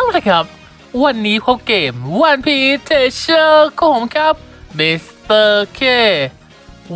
สวัสดีครับ วันนี้พบเกม One Piece Treasure ของผมครับมิสเตอร์เค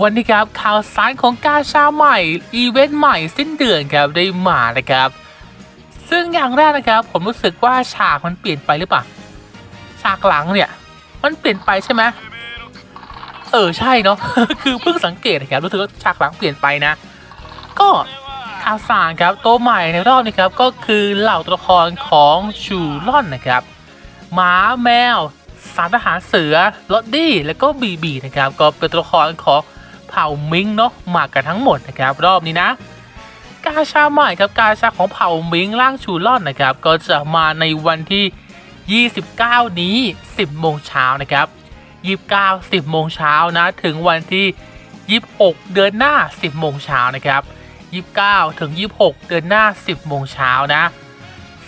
วันนี้ครับข่าวสารของกาชาใหม่ อีเวนต์ใหม่สิ้นเดือนครับได้มานะครับ ซึ่งอย่างแรกนะครับ ผมรู้สึกว่าฉากมันเปลี่ยนไปหรือเปล่า ฉากหลังเนี่ย มันเปลี่ยนไปใช่ไหมเออใช่เนาะ คือเพิ่งสังเกตนะครับรู้สึกว่าฉากหลังเปลี่ยนไปนะ ก็ ข่าวสารครับตัวใหม่ในรอบนี้ครับก็คือเหล่าตัวละครของชูล่อนนะครับหมาแมว สารทหารเสือลอดดี้แล้วก็บีบีนะครับก็เป็นตัวละครของเผ่ามิงเนาะมากันทั้งหมดนะครับรอบนี้นะ กาชาใหม่ครับกาชาของเผ่ามิงร่างชูล่อนนะครับก็จะมาในวันที่ 29 นี้ 10 โมงเช้านะครับ 29 10 โมงเช้านะถึงวันที่ 26 เดือนหน้า 10 โมงเช้านะครับ 29 ถึง 26 เดือนหน้า 10 โมงเช้านะ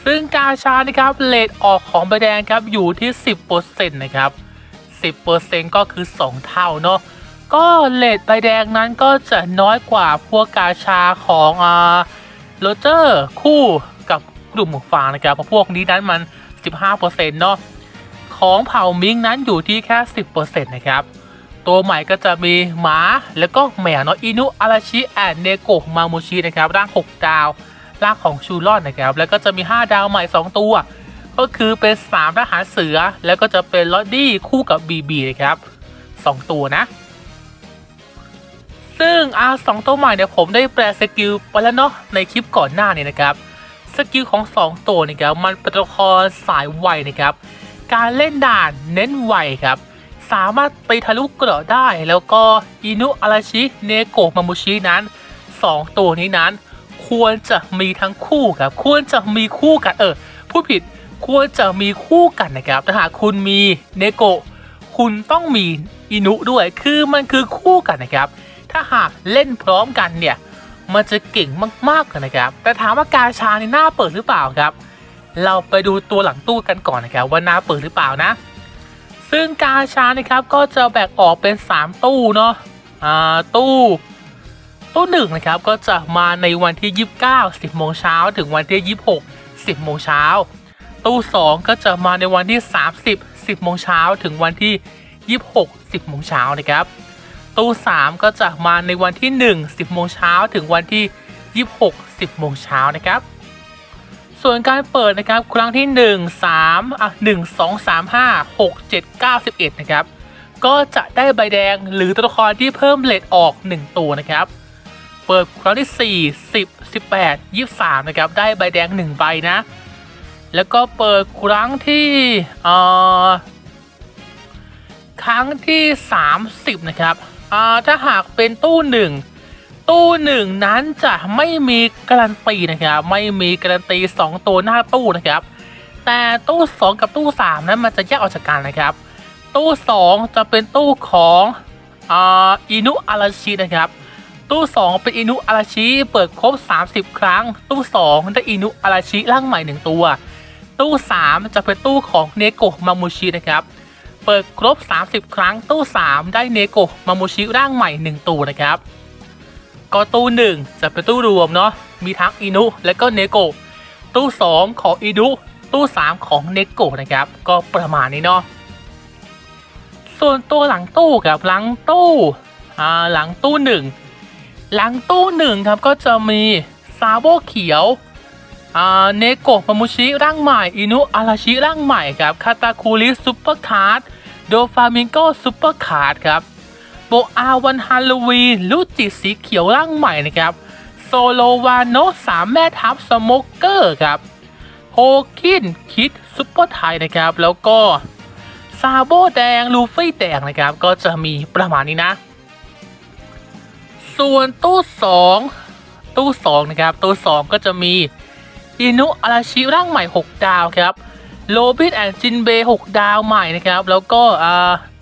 ซึ่งกาชานะครับเลทออกของใบแดงครับอยู่ที่ 10%นะครับ 10%ก็คือ 2 เท่าเนาะก็เลทใบแดงนั้นก็จะน้อยกว่าพวกกาชาของอ่าโรเจอร์คู่กับกลุ่มหมวกฟางนะครับเพราะพวกนี้นั้นมัน 15%เนาะของเผ่ามิงนั้นอยู่ที่แค่ 10%นะครับ ตัวใหม่ก็จะมีหมา แล้วก็แมวเนาะอินุอาราชิแอนเนโกะมาโมชินะครับร่าง 6 ดาวร่างของชูรอนนะครับแล้วก็จะมี 5 ดาวใหม่ 2 ตัว ก็คือเป็น3ทหารเสือ แล้วก็จะเป็นลอดดี้คู่กับบีบีนะครับ2 ตัวนะ ซึ่งอาสองตัวใหม่เนี่ยผมได้แปลสกิลไปแล้วเนาะในคลิปก่อนหน้านี้นะครับสกิลของ 2 ตัวนี่ครับมันเป็นตัวละครสายไวนะครับการเล่นด่านเน้นไวครับ สามารถตีทะลุเกราะได้ แล้วก็อินุอาราชิเนโกะมามุชินั้น 2 ตัวนี้นั้น ควรจะมีทั้งคู่ครับ ควรจะมีคู่กันเออพูดผิดควรจะมีคู่กันนะครับถ้าหากคุณมีเนโกะคุณต้องมีอินุด้วยคือมันคือคู่กันนะครับ ถ้าหากเล่นพร้อมกันเนี่ยมันจะเก่งมากๆเลยนะครับ แต่ถามว่ากาชาในหน้าเปิดหรือเปล่าครับ เราไปดูตัวหลังตู้กันก่อนนะครับว่าหน้าเปิดหรือเปล่านะ ซึ่งกาชานะครับก็จะแบ่งออกเป็น 3 ตู้เนาะอ่าตู้ ตู้หนึ่งนะครับก็จะมาในวันที่ 29 10โมงเช้าถึงวันที่ 26 10โมงเช้าตู้ 2 ก็จะมาในวันที่ 30 10โมงเช้าถึงวันที่ 26 10โมงเช้านะครับ ตู้ 3 ก็จะมาในวันที่ 1 10โมงเช้าถึงวันที่ 26 10โมงเช้านะครับ ส่วนการเปิดนะครับครั้งที่ 1 3อะ1 2 3 5 6 7 9 11นะครับก็จะได้ใบแดงหรือตัวละครที่เพิ่มเลทออก 1 ตัวนะครับ เปิดครั้งที่ 4 10 18 23นะครับได้ใบแดง 1 ใบนะ แล้วก็เปิดครั้งที่เอ่อครั้งที่ 30นะครับอ่าถ้าหากเป็นตู้หนึ่ง ตู้หนึ่งนั้นจะไม่มีการันตีนะครับ ไม่มีการันตี 2 ตัวหน้าตู้นะครับ แต่ตู้ 2 กับตู้ 3 นั้นมันจะแยกออกจากกันนะครับ ตู้ 2 จะเป็นตู้ของอ,อินุอาราชินะครับ ตู้ 2 เป็นอินุอาราชิเปิดครบ 30 ครั้ง ตู้ 2 ได้อินุอาราชิร่างใหม่ 1 ตัว ตู้ 3 จะเป็นตู้ของเนโกะมามูชินะครับ เปิดครบ 30 ครั้ง ตู้ 3 ได้เนโกะมามูชิร่างใหม่ 1 ตัวนะครับ ก็ตู้หนึ่งจะเป็นตู้รวมเนาะมีทั้งอินุและก็เนโกตู้สองของอินุตู้สามของเนโกนะครับ ก็ประมาณนี้เนาะส่วนตัวหลังตู้กับหลังตู้อ่าหลังตู้หนึ่งหลังตู้หนึ่งครับก็จะมีซาโบเขียวอ่าเนโกะมามุชิร่างใหม่อินุอาราชิร่างใหม่ครับคาตาคูริ super card โดฟามิงโก super card ครับ โบอาวันฮาโลวีนลูจิสีเขียวร่างใหม่นะครับ โซโลวาโนสามแม่ทัพสโมกเกอร์ครับโฮคินคิด super type นะครับ แล้วก็ซาโบแดง ลูฟี่แดงนะครับ ก็จะมีประมาณนี้นะ ส่วนตู้ 2 ตู้ 2 นะครับ ตู้ 2 ก็จะมีอินุอาราชิร่างใหม่ 6 ดาวครับโรบิน and จินเบย์6ดาวใหม่นะครับ แล้วก็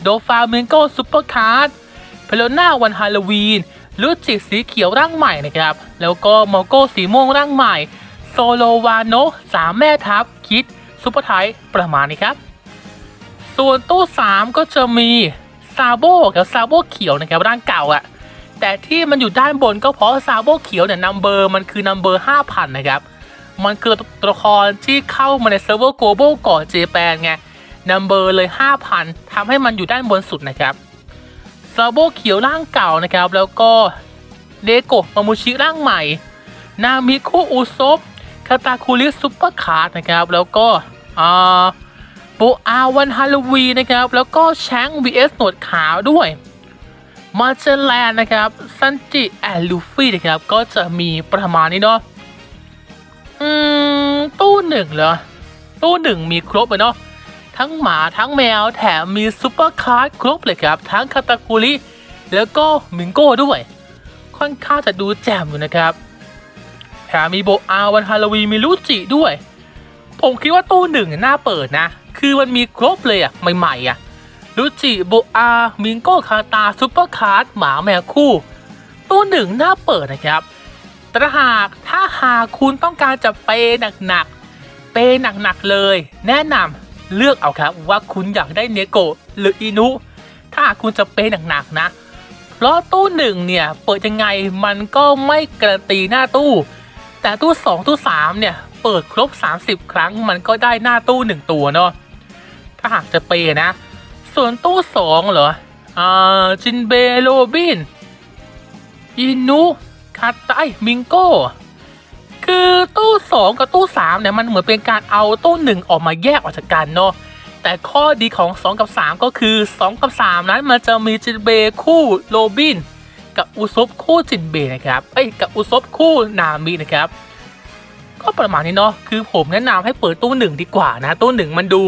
โดฟามิงโก super card เพโลน่าวันฮาโลวีนลูจิสีเขียวร่างใหม่นะครับ แล้วก็มอโกสีม่วงร่างใหม่ โซโลวาโนสามแม่ทัพคิด super type ประมาณนี้ครับ ส่วนตู้ 3 ก็จะมีซาโบกับซาโบเขียวนะครับร่างเก่าอะแต่ที่มันอยู่ด้านบนก็เพราะซาโบเขียวเนี่ย number มันคือ number 5,000 นะครับ มันคือตัวละครที่เข้ามาในเซิร์ฟเวอร์ global ก่อน Japan ไง number เลย 5,000ทำให้มันอยู่ด้านบนสุดนะครับ ซาโบเขียวร่างเก่านะครับ แล้วก็เนโกะมามูชิร่างใหม่ นามิคู่อุซปคาตาคุริ super card นะครับ แล้วก็อ่าโบอาวันฮาโลวีนะครับ แล้วก็แชง vs หนวดขาวด้วยมาเจแลนนะครับ ซันจิ and ลูฟี่นะครับ ก็จะมีประมาณนี้เนาะ อืม ตู้หนึ่งเหรอ ตู้หนึ่งมีครบเลยเนาะ ทั้งหมาทั้งแมวแถมมี super card ครบเลยครับ ทั้งคาตาคุริแล้วก็มิงโก้ด้วย ค่อนข้างจะดูแจ่มอยู่นะครับแถมมีโบอาวันฮาโลวีมีลูจิด้วย ผมคิดว่าตู้หนึ่งน่าเปิดนะ คือมันมีครบเลยอะใหม่ๆอะลูจิโบอามิงโก้คาตา super card หมาแมวคู่ ตู้หนึ่งน่าเปิดนะครับแต่หากถ้าหากคุณต้องการจะเปย์หนักๆเปย์หนักๆเลย แนะนำ เลือกเอาครับว่าคุณอยากได้เนโกะหรืออินุ ถ้าคุณจะเปย์หนักๆนะ เพราะตู้หนึ่งเนี่ยเปิดยังไงมันก็ไม่การันตีหน้าตู้ แต่ตู้ 2 ตู้ 3 เนี่ยเปิดครบ 30 ครั้งมันก็ได้หน้าตู้ 1 ตัวเนาะถ้าหากจะเปย์นะ ส่วนตู้ 2 เหรออ่าจินเบโรบินอินุคาตไอมิงโก คือตู้ 2 กับตู้ 3 เนี่ยมันเหมือนเป็นการเอาตู้ 1 ออกมาแยกออกจากกันเนาะแต่ข้อดีของ 2 กับ 3 ก็คือ 2 กับ 3 นั้นมันจะมีจินเบคู่โรบิน กับอุซบคู่จินเบนะครับเอ้กับอุซบคู่นามินะครับ ก็ประมาณนี้เนาะคือผมแนะนำให้เปิดตู้หนึ่งดีกว่านะตู้หนึ่งมันดู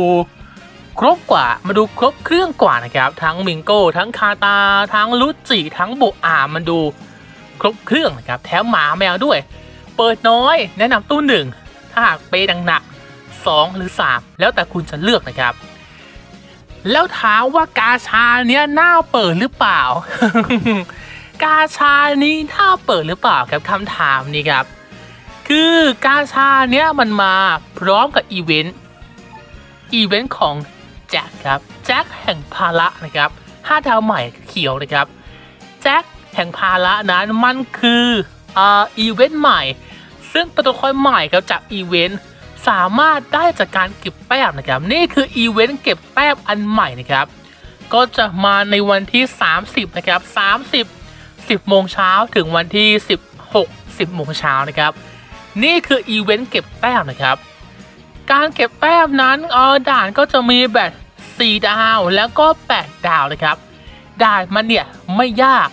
ครบกว่ามาดูครบเครื่องกว่านะครับ ทั้งมิงโก้ทั้งคาตา ทั้งลุจิทั้งโบอามันดูครบเครื่องนะครับ แถมหมาแมวด้วย เปิดน้อย แนะนำตู้หนึ่งถ้าหากเปย์ดังหนักสองหรือสามแล้วแต่คุณจะเลือกนะครับ แล้วถามว่ากาชาเนี้ยน่าเปิดหรือเปล่า กาชานี้น่าเปิดหรือเปล่าครับคำถามนี้ครับ คือกาชาเนี้ยมันมาพร้อมกับอีเวนต์อีเวนต์ของแจ็คครับแจ็คแห่งภาระนะครับห้าดาวใหม่เขียวนะครับแจ็คแห่งภาระนั้นมันคืออ่าอีเวนต์ใหม่ ซึ่งเป็นตัวละครใหม่ครับจากอีเวนต์สามารถได้จากการเก็บแต้มนะครับ นี่คืออีเวนต์เก็บแต้มอันใหม่นะครับ ก็จะมาในวันที่ 30 นะครับ 30 10โมงเช้าถึงวันที่ 16 10โมงเช้านะครับ นี่คืออีเวนต์เก็บแต้มนะครับ การเก็บแต้มนั้นเออด่านก็จะมีแบบ4ดาวแล้วก็ 8 ดาวนะครับ ด่านมันเนี่ยไม่ยาก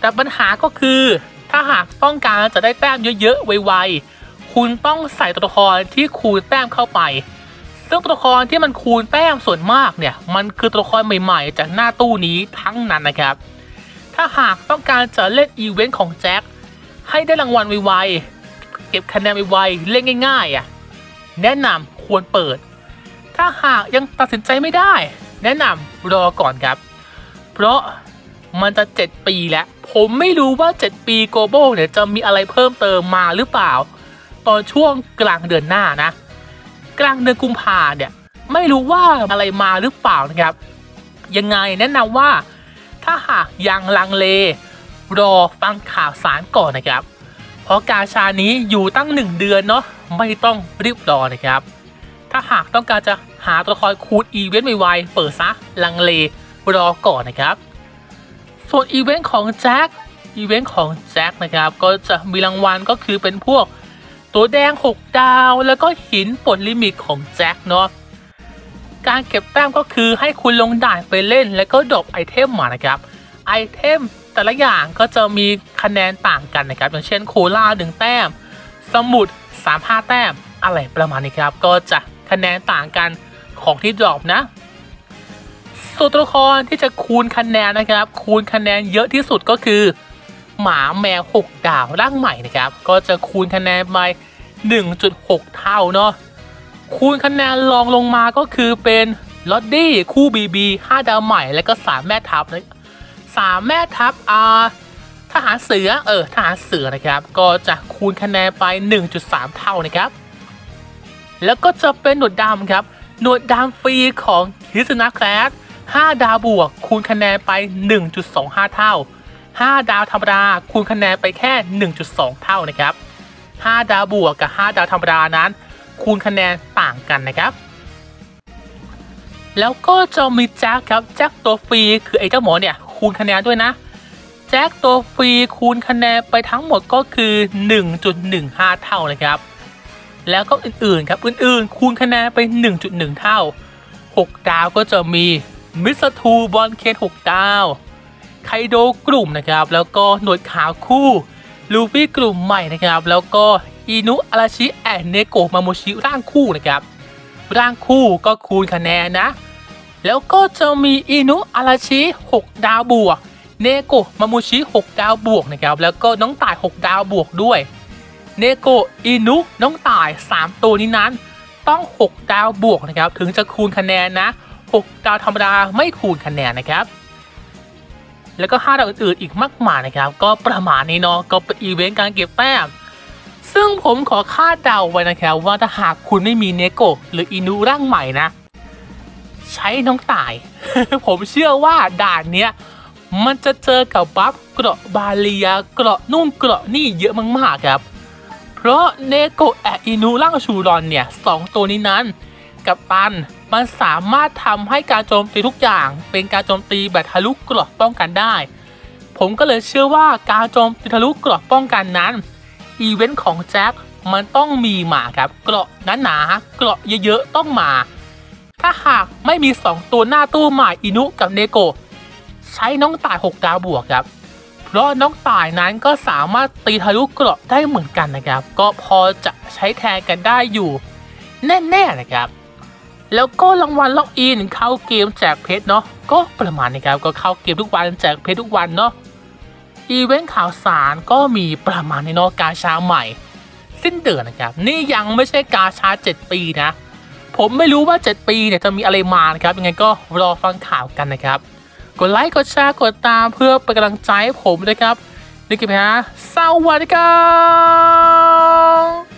แต่ปัญหาก็คือ ถ้าหากต้องการจะได้แต้มเยอะๆไวๆคุณต้องใส่ตัวละครที่คูณแต้มเข้าไป ซึ่งตัวละครที่มันคูณแต้มส่วนมากเนี่ยมันคือตัวละครใหม่ๆ จากหน้าตู้นี้ทั้งนั้นนะครับ ถ้าหากต้องการจะเล่นอีเวนต์ของแจ็คให้ได้รางวัลไวๆเก็บคะแนนไวๆเล่นง่ายๆอะแนะนำควรเปิด ถ้าหากยังตัดสินใจไม่ได้ แนะนำรอก่อนครับ เพราะมันจะ 7 ปีแล้ว ผมไม่รู้ว่า 7 ปีโกโบเนี่ยจะมีอะไรเพิ่มเติมมาหรือเปล่า ตอนช่วงกลางเดือนหน้านะ กลางเดือนกุมภาเนี่ยไม่รู้ว่าอะไรมาหรือเปล่านะครับ ยังไงแนะนำว่าถ้าหากยังลังเล รอฟังข่าวสารก่อนนะครับ เพราะกาชานี้อยู่ตั้ง 1 เดือนเนาะไม่ต้องรีบรอนะครับ ถ้าหากต้องการจะหาตัวละครคูณอีเวนต์ไวๆเปิดซะลังเลรอก่อนนะครับ ส่วนอีเวนต์ของแจ็คอีเวนต์ของแจ็คนะครับ ก็จะมีรางวัลก็คือเป็นพวก ตัวแดง 6 ดาว แล้วก็หินปลด limit ของแจ็คเนาะการเก็บแต้มก็คือให้คุณลงด่านไปเล่น แล้วก็ drop item มานะครับ item แต่ละอย่างก็จะมีคะแนนต่างกันนะครับ อย่างเช่นโคลาหนึ่งแต้ม สมุด3 5แต้ม อะไรประมาณนี้ครับ ก็จะคะแนนต่างกันของที่ดรอปนะ ส่วนตัวละครที่จะคูณคะแนนนะครับ คูณคะแนนเยอะที่สุดก็คือ หมาแมว6ดาวร่างใหม่นะครับ ก็จะคูณคะแนนไป1.6 เท่าเนาะคูณคะแนนรองลงมาก็คือเป็นลอดดี้คู่ BB 5ดาวใหม่ แล้วก็3แม่ทัพนะสามแม่ทัพอาทหารเสือเออทหารเสือนะครับ ก็จะคูณคะแนนไป 1.3 เท่านะครับ แล้วก็จะเป็นหนวดดำครับ หนวดดำฟรีของคิสนาแคลส 5 ดาวบวก คูณคะแนนไป 1.25 เท่า 5 ดาวธรรมดาคูณคะแนนไปแค่ 1.2 เท่านะครับ 5 ดาวบวกกับ 5 ดาวธรรมดานั้น คูณคะแนนต่างกันนะครับ แล้วก็จะมีแจ็คครับแจ็คตัวฟรีคือไอ้เจ้าหมอเนี่ยคูณคะแนนด้วยนะแจ็คตัวฟรีคูณคะแนนไปทั้งหมดก็คือ 1.15 เท่านะครับ แล้วก็อื่นๆครับอื่นๆ คูณคะแนนไป 1.1 เท่า 6 ดาวก็จะมี มิสทูบอลเคน6ดาวไคโดกลุ่มนะครับ แล้วก็หนวดขาวคู่ลูฟี่กลุ่มใหม่นะครับ แล้วก็อินุอาราชิ and เนโกะมาโมชิร่างคู่นะครับ ร่างคู่ก็คูณคะแนนนะ แล้วก็จะมีอินุอาราชิ 6 ดาวบวก เนโกะมาโมชิ 6 ดาวบวกนะครับ แล้วก็น้องต่าย 6 ดาวบวกด้วย เนโกะอินุน้องต่าย 3 ตัวนี้นั้น ต้อง 6 ดาวบวกนะครับ ถึงจะคูณคะแนนนะ 6 ดาวธรรมดาไม่คูณคะแนนนะครับ แล้วก็ 5 ดาวอื่นๆอีกมากมายนะครับ ก็ประมาณนี้เนาะก็เป็นอีเวนต์การเก็บแต้มซึ่งผมขอคาดเดาไว้นะครับ ว่าถ้าหากคุณไม่มีเนโกะหรืออินูร่างใหม่นะ ใช้น้องต่าย ผมเชื่อว่าด่านเนี้ยมันจะเจอกับ buff เกราะ barrier เกราะนู่นเกราะนี่เยอะมากๆครับ เพราะเนโกะแออินูร่างชูรอนเนี่ยสองตัวนี้นั้น กัปตัน มันสามารถทำให้การโจมตีทุกอย่าง เป็นการโจมตีแบบทะลุเกราะป้องกันได้ ผมก็เลยเชื่อว่าการโจมตีทะลุเกราะป้องกันนั้นอีเวนต์ของแจ็คมันต้องมีมาครับเกราะหนาเกราะเยอะๆต้องมา ถ้าหากไม่มี 2 ตัวหน้าตู้ใหม่อินุกับเนโกใช้น้องต่าย 6 ดาวบวกครับ เพราะน้องต่ายนั้นก็สามารถตีทะลุเกราะได้เหมือนกันนะครับ ก็พอจะใช้แทนกันได้อยู่ แน่ๆนะครับ แล้วก็รางวัลล็อกอินเข้าเกมแจกเพชรเนาะก็ประมาณนี้ครับก็เข้าเกมทุกวันแจกเพชรทุกวันเนาะอีเวนต์ข่าวสารก็มีประมาณนี้เนาะกาชาใหม่ สิ้นเดือนนะครับ นี่ยังไม่ใช่กาชา 7 ปีนะ ผมไม่รู้ว่า 7 ปีเนี่ยจะมีอะไรมานะครับยังไงก็รอฟังข่าวกันนะครับ กดไลค์กดแชร์กดตามเพื่อเป็นกำลังใจให้ผมนะครับนี่คือแพ้สวัสดีครับ